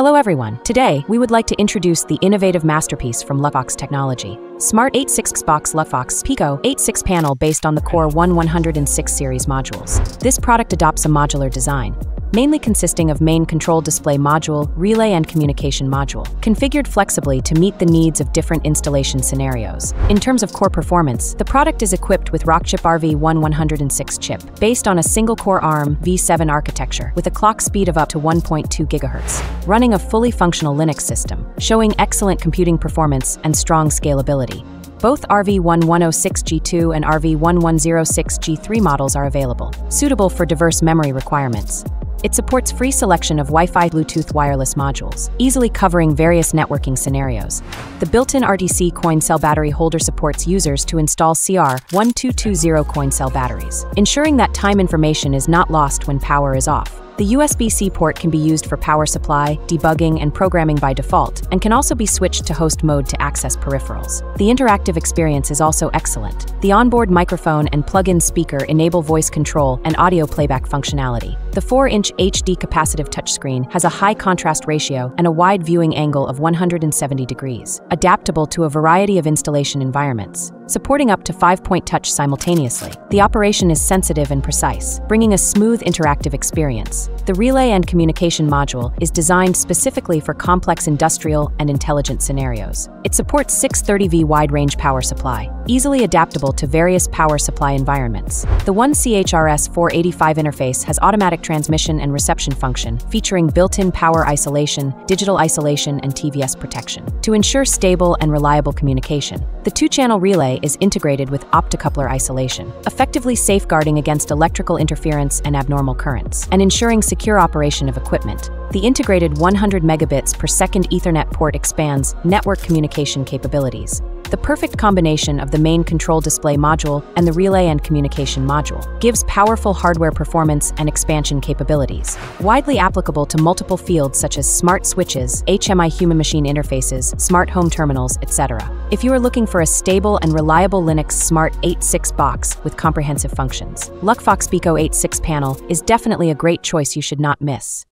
Hello everyone. Today, we would like to introduce the innovative masterpiece from Luckfox Technology. Smart 86 Box Luckfox Pico 86 panel based on the Core 1106 series modules. This product adopts a modular design, mainly consisting of main control display module, relay and communication module, configured flexibly to meet the needs of different installation scenarios. In terms of core performance, the product is equipped with Rockchip RV1106 chip, based on a single-core ARM v7 architecture with a clock speed of up to 1.2 GHz, running a fully functional Linux system, showing excellent computing performance and strong scalability. Both RV1106G2 and RV1106G3 models are available, suitable for diverse memory requirements. It supports free selection of Wi-Fi Bluetooth wireless modules, easily covering various networking scenarios. The built-in RTC coin cell battery holder supports users to install CR1220 coin cell batteries, ensuring that time information is not lost when power is off. The USB-C port can be used for power supply, debugging, and programming by default, and can also be switched to host mode to access peripherals. The interactive experience is also excellent. The onboard microphone and plug-in speaker enable voice control and audio playback functionality. The 4-inch HD capacitive touchscreen has a high contrast ratio and a wide viewing angle of 170 degrees, adaptable to a variety of installation environments supporting up to five-point touch simultaneously. The operation is sensitive and precise, bringing a smooth interactive experience. The relay and communication module is designed specifically for complex industrial and intelligent scenarios. It supports 630V wide-range power supply, easily adaptable to various power supply environments. The 1CH RS485 interface has automatic transmission and reception function, featuring built-in power isolation, digital isolation, and TVS protection. To ensure stable and reliable communication, the two-channel relay is integrated with optocoupler isolation, effectively safeguarding against electrical interference and abnormal currents, and ensuring secure operation of equipment. The integrated 100 megabits per second Ethernet port expands network communication capabilities, the perfect combination of the main control display module and the relay and communication module gives powerful hardware performance and expansion capabilities, widely applicable to multiple fields such as smart switches, HMI human-machine interfaces, smart home terminals, etc. If you are looking for a stable and reliable Linux Smart 86 box with comprehensive functions, Luckfox Pico 86 panel is definitely a great choice you should not miss.